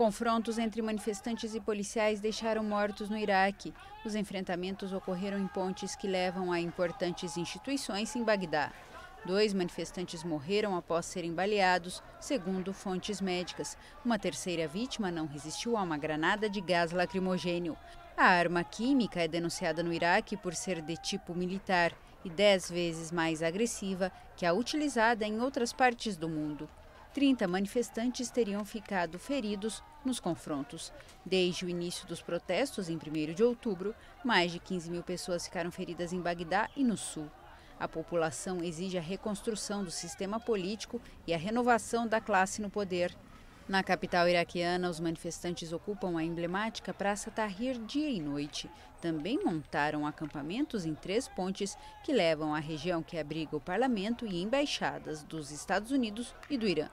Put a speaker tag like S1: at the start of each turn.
S1: Confrontos entre manifestantes e policiais deixaram mortos no Iraque. Os enfrentamentos ocorreram em pontes que levam a importantes instituições em Bagdá. Dois manifestantes morreram após serem baleados, segundo fontes médicas. Uma terceira vítima não resistiu a uma granada de gás lacrimogênio. A arma química é denunciada no Iraque por ser de tipo militar e dez vezes mais agressiva que a utilizada em outras partes do mundo. 30 manifestantes teriam ficado feridos nos confrontos. Desde o início dos protestos, em 1 de outubro, mais de 15 mil pessoas ficaram feridas em Bagdá e no sul. A população exige a reconstrução do sistema político e a renovação da classe no poder. Na capital iraquiana, os manifestantes ocupam a emblemática Praça Tahrir dia e noite. Também montaram acampamentos em três pontes que levam à região que abriga o parlamento e embaixadas dos Estados Unidos e do Irã.